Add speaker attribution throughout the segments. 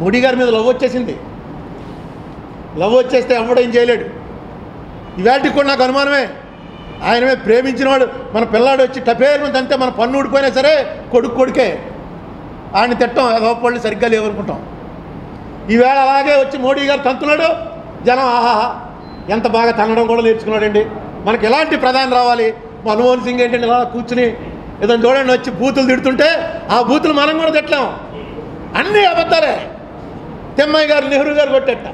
Speaker 1: మోడీ గారి మీద లవ్ వచ్చేసింది. లవ్ వచ్చేస్తే అమ్మడం ఏం చేయలేడు. ఇవాటికి కూడా నాకు అనుమానమే. ఆయన మీద ప్రేమించినవాడు మన పిల్లాడు వచ్చి టపేరు మీద అంతే మన పన్ను ఊడిపోయినా సరే కొడుకు కొడుకే. ఆయన తిట్టం లోపళ్ళు సరిగ్గా లేవనుకుంటాం. ఈవేళ అలాగే వచ్చి మోడీ గారు తంతున్నాడు. జనం ఆహాహా ఎంత బాగా తనడం కూడా నేర్చుకున్నాడండి. మనకి ఎలాంటి ప్రధాని రావాలి? మన్మోహన్ సింగ్ ఏంటంటే ఇలా కూర్చుని ఏదో చూడండి వచ్చి బూతులు తిడుతుంటే ఆ బూతులు మనం కూడా తిట్టలేం అన్నీ అబద్ధాలే. తెమ్మయ్య గారు నెహ్రూ గారు కొట్టేట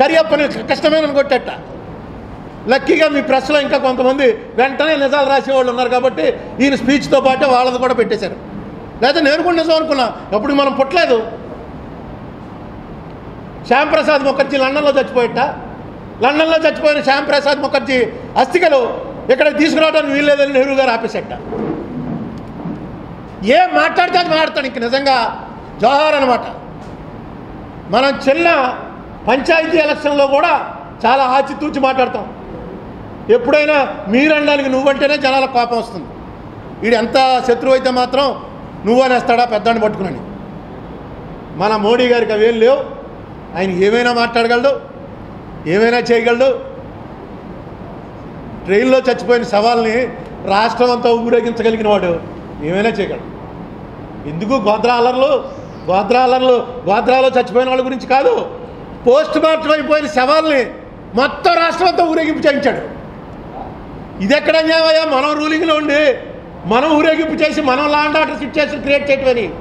Speaker 1: కరియప్పని కష్టమైన కొట్టేట. లక్కీగా మీ ప్రెస్లో ఇంకా కొంతమంది వెంటనే నిజాలు రాసేవాళ్ళు ఉన్నారు కాబట్టి ఈయన స్పీచ్తో పాటు వాళ్ళది కూడా పెట్టేశారు. లేదా నేను కూడా నిజం అనుకున్నా అప్పుడు మనం పుట్టలేదు. శ్యాంప్రసాద్ ముఖర్జీ లండన్లో చచ్చిపోయట. లండన్లో చచ్చిపోయిన శ్యాంప్రసాద్ ముఖర్జీ అస్థికలు ఇక్కడ తీసుకురావడానికి వీల్లేదని నెహ్రూ గారు ఆపేసేట ఏం మాట్లాడితే అది మాట్లాడతాడు ఇంక నిజంగా జోహార్ అనమాట మనం చిన్న పంచాయతీ ఎలక్షన్లో కూడా చాలా ఆచితూచి మాట్లాడతాం. ఎప్పుడైనా మీరనడానికి నువ్వంటేనే జనాల కోపం వస్తుంది. వీడు ఎంత శత్రువు అయితే మాత్రం నువ్వనేస్తాడా పెద్దాన్ని పట్టుకునని. మన మోడీ గారికి అవేం లేవు. ఆయన ఏమైనా మాట్లాడగలడు? ఏమైనా చేయగలడు? ట్రైన్లో చచ్చిపోయిన సవాల్ని రాష్ట్రం అంతా ఊరేగించగలిగిన వాడు ఏమైనా చేయగలడు? ఎందుకు గోద్రా అలర్లు గోద్రా అల్లర్లు గోద్రాలో చచ్చిపోయిన వాళ్ళ గురించి కాదు. పోస్ట్ మార్టం అయిపోయిన శవాల్ని మొత్తం రాష్ట్రం అంతా ఊరేగింపు చేయించాడు. ఇది ఎక్కడ అన్యాయమయ్యా? మనం రూలింగ్లో ఉండి మనం ఊరేగింపు చేసి మనం law and order situation create చేయటమని?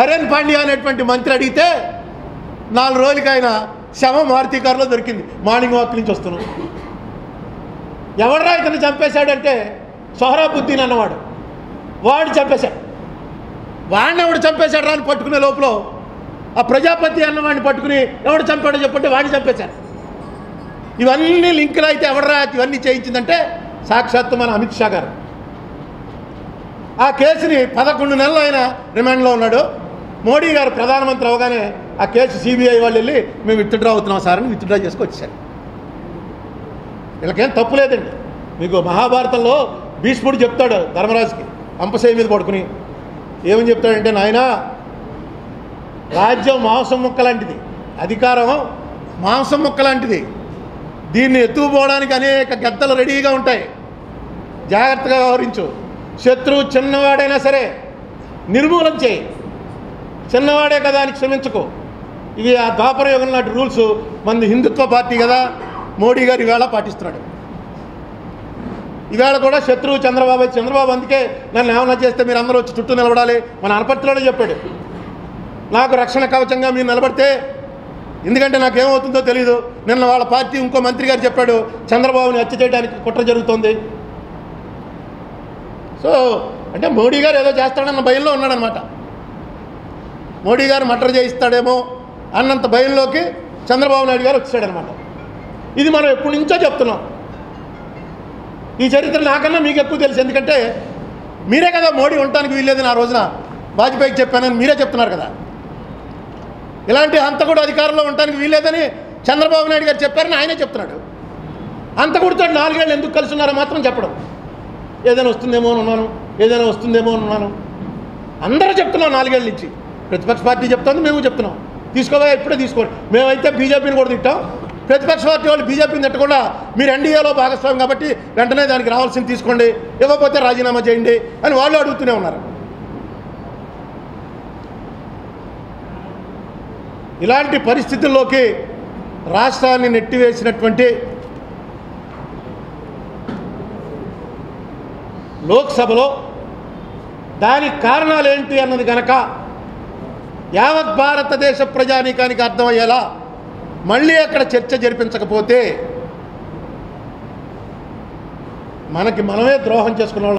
Speaker 1: Haren Pandya అనేటువంటి మంత్రి అడిగితే నాలుగు రోజులకి ఆయన శవం మారుతి కారులో దొరికింది. మార్నింగ్ వాక్ నుంచి వస్తున్నాం. ఎవడరా ఇతను చంపేశాడంటే సొహరాబుద్దీన్ అన్నవాడు. వాడు చంపేశాడు. వాడిని ఎవడు చంపేశాడు రాని పట్టుకునే లోపల ఆ ప్రజాపతి అన్నవాడిని పట్టుకుని ఎవడు చంపాడో చెప్పంటే వాడిని చంపేశాడు. ఇవన్నీ లింకులు అయితే ఎవడరా ఇవన్నీ చేయించిందంటే సాక్షాత్తు మన అమిత్ షా గారు. ఆ కేసుని పదకొండు నెలలు ఆయన రిమాండ్లో ఉన్నాడు. మోడీ గారు ప్రధానమంత్రి అవగానే ఆ కేసు సిబిఐ వాళ్ళు వెళ్ళి మేము విత్డ్రా అవుతున్నాం సార్ అని విత్డ్రా చేసుకు వీళ్ళకేం తప్పు లేదండి. మీకు మహాభారతంలో భీష్ముడు చెప్తాడు ధర్మరాజుకి అంపశయ్య మీద పడుకుని ఏమని చెప్తాడంటే నాయన రాజ్యం మాంసం ముక్క లాంటిది అధికారం మాంసం ముక్క లాంటిది. దీన్ని ఎత్తుకుపోవడానికి అనేక గద్దలు రెడీగా ఉంటాయి. జాగ్రత్తగా వ్యవహరించు. శత్రువు చిన్నవాడైనా సరే నిర్మూలన చేయి. చిన్నవాడే కదా అని క్షమించుకో. ఇది ఆ ద్వాపరయోగం లాంటి రూల్స్. మంది హిందుత్వ పార్టీ కదా మోడీ గారు ఇవాళ పాటిస్తున్నాడు. ఈవేళ కూడా శత్రువు చంద్రబాబు చంద్రబాబు అందుకే నన్ను ఏమన్నా చేస్తే మీరు అందరూ వచ్చి చుట్టూ నిలబడాలి మన అనపర్తిలోనే చెప్పాడు. నాకు రక్షణ కవచంగా మీరు నిలబడితే ఎందుకంటే నాకేమవుతుందో తెలియదు నిన్న వాళ్ళ పార్టీ ఇంకో మంత్రి గారు చెప్పాడు చంద్రబాబుని హత్య చేయడానికి కుట్ర జరుగుతుంది. సో అంటే మోడీ గారు ఏదో చేస్తాడన్న భయంలో ఉన్నాడనమాట. మోడీ గారు మటర్ చేయిస్తాడేమో అన్నంత భయంలోకి చంద్రబాబు నాయుడు గారు వచ్చాడనమాట. ఇది మనం ఎప్పటి నుంచో చెప్తున్నాం. ఈ చరిత్ర నాకన్నా మీకు ఎక్కువ తెలుసు. ఎందుకంటే మీరే కదా మోడీ ఉండటానికి వీల్లేదని ఆ రోజున. వాజ్పేయికి చెప్పానని మీరే చెప్తున్నారు కదా. ఇలాంటి హంతకుడు అధికారంలో ఉండటానికి వీల్లేదని చంద్రబాబు నాయుడు గారు చెప్పారని ఆయనే చెప్తున్నాడు. హంతకుడితో నాలుగేళ్ళు ఎందుకు కలిసి ఉన్నారో మాత్రం చెప్పడం. ఏదైనా వస్తుందేమో అని ఉన్నాను ఏదైనా వస్తుందేమో అని ఉన్నాను. అందరూ చెప్తున్నాం నాలుగేళ్ళ నుంచి. ప్రతిపక్ష పార్టీ చెప్తుంది మేము చెప్తున్నాం. తీసుకోవా ఇప్పుడే తీసుకోండి మేమైతే బీజేపీని కూడా తిట్టాం. ప్రతిపక్ష పార్టీ వాళ్ళు బీజేపీని తిట్టకుండా మీరు ఎన్డీఏలో భాగస్వామి కాబట్టి వెంటనే దానికి రావాల్సింది తీసుకోండి ఇవ్వకపోతే రాజీనామా చేయండి అని వాళ్ళు అడుగుతూనే ఉన్నారు. ఇలాంటి పరిస్థితుల్లోకి రాష్ట్రాన్ని నెట్టివేసినటువంటి లోక్సభలో దానికి కారణాలు ఏంటి అన్నది కనుక యావత్ భారతదేశ ప్రజానీకానికి అర్థమయ్యేలా మళ్ళీ అక్కడ చర్చ జరిపించకపోతే మనకి మనమే ద్రోహం చేసుకున్న